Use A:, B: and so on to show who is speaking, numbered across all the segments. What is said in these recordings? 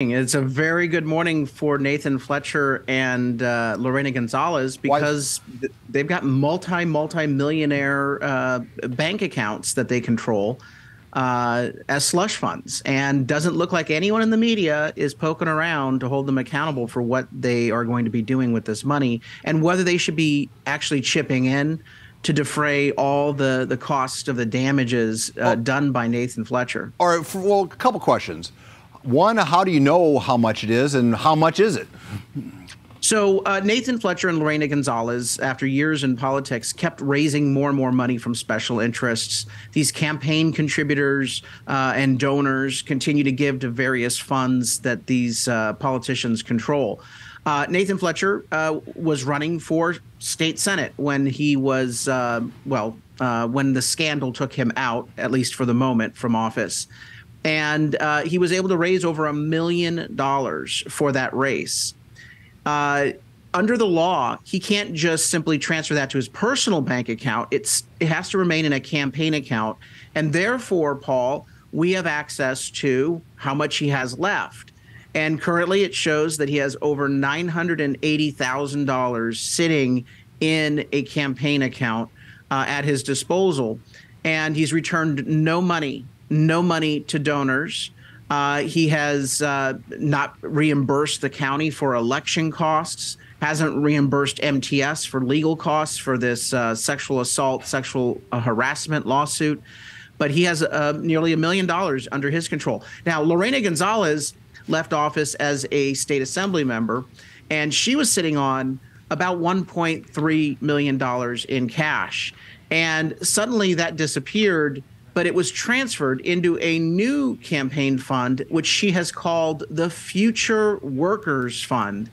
A: It's a very good morning for Nathan Fletcher and uh, Lorena Gonzalez because Why? they've got multi multi millionaire uh, bank accounts that they control uh, as slush funds, and doesn't look like anyone in the media is poking around to hold them accountable for what they are going to be doing with this money and whether they should be actually chipping in to defray all the the cost of the damages uh, done by Nathan Fletcher.
B: All right, for, well, a couple questions one, how do you know how much it is, and how much is it?
A: So uh, Nathan Fletcher and Lorena Gonzalez, after years in politics, kept raising more and more money from special interests. These campaign contributors uh, and donors continue to give to various funds that these uh, politicians control. Uh, Nathan Fletcher uh, was running for state senate when he was uh, well, when the scandal took him out, at least for the moment, from office and uh, he was able to raise over a million dollars for that race. Uh, under the law, he can't just simply transfer that to his personal bank account. It's it has to remain in a campaign account, and therefore, Paul, we have access to how much he has left. And currently, it shows that he has over nine hundred and eighty thousand dollars sitting in a campaign account uh, at his disposal, and he's returned no money no money to donors. Uh, he has uh, not reimbursed the county for election costs, hasn't reimbursed MTS for legal costs for this uh, sexual assault, sexual uh, harassment lawsuit. But he has uh, nearly a million dollars under his control. Now, Lorena Gonzalez left office as a state assembly member, and she was sitting on about $1.3 million in cash. And suddenly that disappeared but it was transferred into a new campaign fund, which she has called the Future Workers Fund.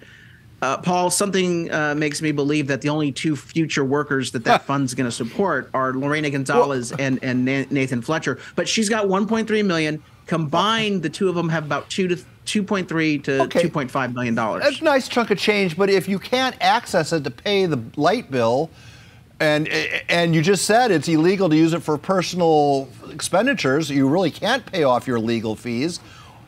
A: Uh, Paul, something uh, makes me believe that the only two future workers that that fund's going to support are Lorena Gonzalez and and Nathan Fletcher. But she's got 1.3 million combined. The two of them have about two to 2.3 to okay. 2.5 million dollars.
B: That's a nice chunk of change. But if you can't access it to pay the light bill, and and you just said it's illegal to use it for personal expenditures. You really can't pay off your legal fees.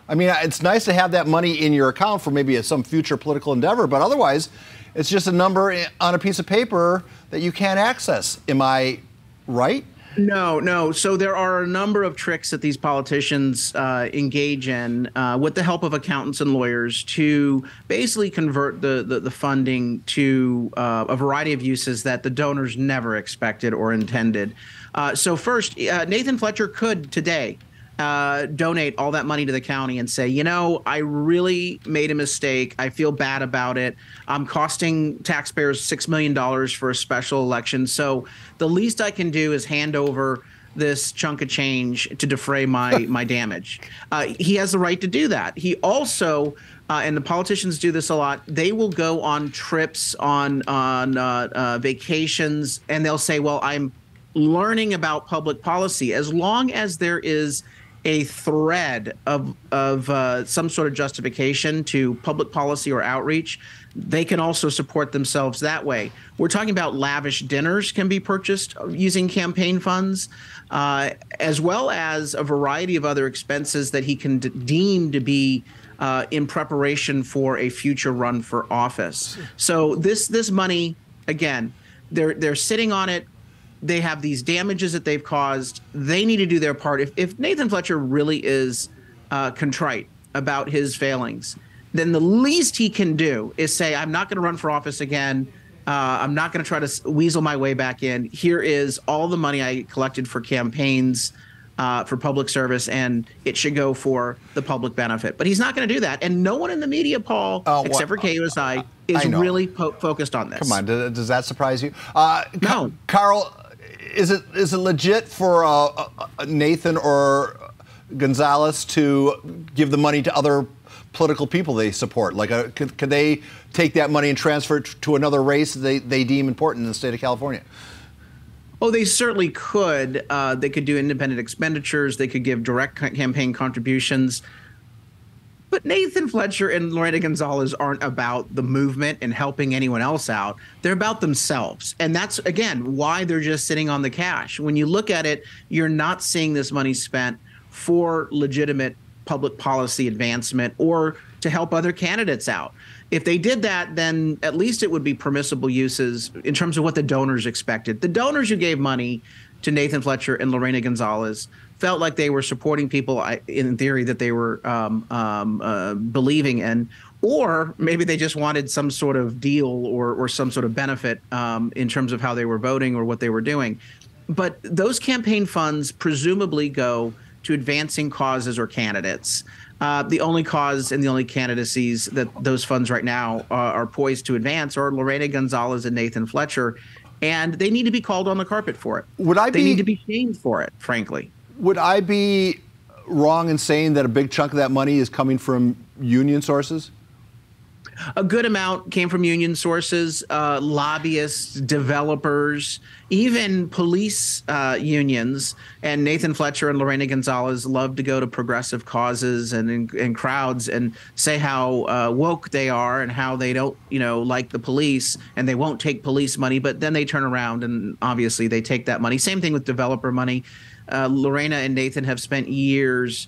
B: I mean, it's nice to have that money in your account for maybe some future political endeavor, but otherwise, it's just a number on a piece of paper that you can't access. Am I right?
A: No, no. So there are a number of tricks that these politicians uh, engage in uh, with the help of accountants and lawyers to basically convert the, the, the funding to uh, a variety of uses that the donors never expected or intended. Uh, so, first, uh, Nathan Fletcher could today uh, donate all that money to the county and say, you know, I really made a mistake. I feel bad about it. I'm costing taxpayers $6 million for a special election. So the least I can do is hand over this chunk of change to defray my my damage. Uh, he has the right to do that. He also, uh, and the politicians do this a lot. They will go on trips, on on uh, uh vacations, and they'll say, "Well, I'm learning about public policy." As long as there is a thread of of uh, some sort of justification to public policy or outreach, they can also support themselves that way. We're talking about lavish dinners can be purchased using campaign funds, uh, as well as a variety of other expenses that he can deem to be. Uh, in preparation for a future run for office, so this this money again, they're they're sitting on it they have these damages that they've caused. They need to do their part. If, if Nathan Fletcher really is uh, contrite about his failings, then the least he can do is say, I'm not going to run for office again. Uh, I'm not going to try to weasel my way back in. Here is all the money I collected for campaigns, uh, for public service, and it should go for the public benefit. But he's not going to do that. And no one in the media, Paul, uh, except for KUSI, is really po- focused on this.
B: Come on, does, does that surprise you? Uh,
A: no.
B: Carl, is it is it legit for uh, uh, Nathan or Gonzalez to give the money to other political people they support? Like, uh, could, could they take that money and transfer it to another race they, they deem important in the state of California?
A: Oh, they certainly could. Uh, they could do independent expenditures. They could give direct campaign contributions. But Nathan Fletcher and Lorena Gonzalez aren't about the movement and helping anyone else out. They're about themselves. And that's, again, why they're just sitting on the cash. When you look at it, you're not seeing this money spent for legitimate public policy advancement or to help other candidates out. If they did that, then at least it would be permissible uses in terms of what the donors expected. The donors who gave money to Nathan Fletcher and Lorena Gonzalez felt like they were supporting people in theory that they were um, um, uh, believing in, or maybe they just wanted some sort of deal or, or some sort of benefit um, in terms of how they were voting or what they were doing. But those campaign funds presumably go to advancing causes or candidates. Uh, the only cause and the only candidacies that those funds right now uh, are poised to advance are Lorena Gonzalez and Nathan Fletcher, and they need to be called on the carpet for it.
B: Would I
A: they
B: be,
A: need to be shamed for it, frankly.
B: Would I be wrong in saying that a big chunk of that money is coming from union sources?
A: A good amount came from union sources, uh, lobbyists, developers, even police uh, unions. And Nathan Fletcher and Lorena Gonzalez love to go to progressive causes and, and, crowds and say how uh, woke they are and how they don't, you know, like the police and they won't take police money. But then they turn around and obviously they take that money. Same thing with developer money. Uh, Lorena and Nathan have spent years.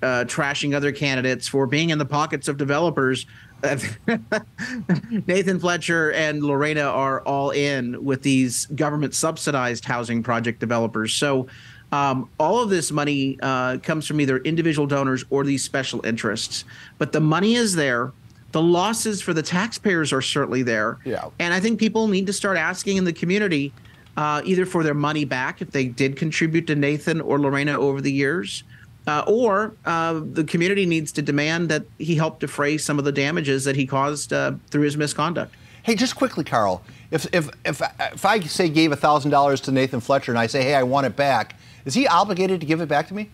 A: Uh, trashing other candidates for being in the pockets of developers Nathan Fletcher and Lorena are all in with these government subsidized housing project developers. So um, all of this money uh, comes from either individual donors or these special interests. But the money is there. The losses for the taxpayers are certainly there.
B: Yeah.
A: And I think people need to start asking in the community uh, either for their money back if they did contribute to Nathan or Lorena over the years, uh, or uh, the community needs to demand that he help defray some of the damages that he caused uh, through his misconduct.
B: Hey, just quickly, Carl. If if if if I say gave thousand dollars to Nathan Fletcher and I say, hey, I want it back, is he obligated to give it back to me?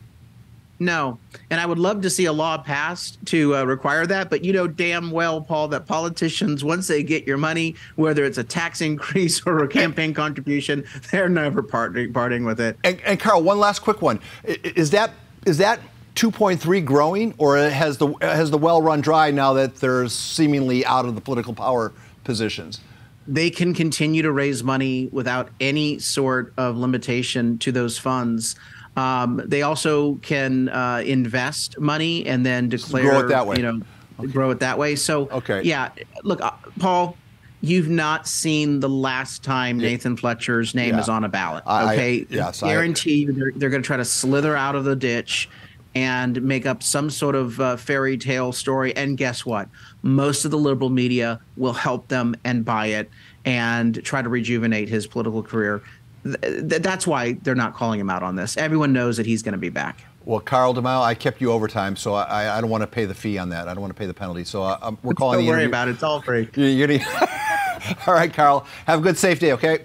A: No, and I would love to see a law passed to uh, require that. But you know damn well, Paul, that politicians, once they get your money, whether it's a tax increase or a campaign contribution, they're never parting, parting with it.
B: And, and Carl, one last quick one: is that is that 2.3 growing, or has the has the well run dry now that they're seemingly out of the political power positions?
A: They can continue to raise money without any sort of limitation to those funds. Um, they also can uh, invest money and then declare
B: grow it that way.
A: You know, okay. grow it that way. So,
B: okay.
A: yeah. Look, uh, Paul, you've not seen the last time Nathan Fletcher's name
B: yeah.
A: is on a ballot.
B: I,
A: Okay,
B: I, yes,
A: guarantee you they're, they're going to try to slither out of the ditch and make up some sort of uh, fairy tale story. And guess what? Most of the liberal media will help them and buy it and try to rejuvenate his political career. Th- that's why they're not calling him out on this. Everyone knows that he's going to be back.
B: Well, Carl DeMaio, I kept you overtime, so I, I don't want to pay the fee on that. I don't want to pay the penalty. So uh, um, we're calling.
A: Don't
B: the
A: worry
B: interview.
A: about it. It's all free.
B: You're, you're All right, Carl. Have a good, safe day. Okay.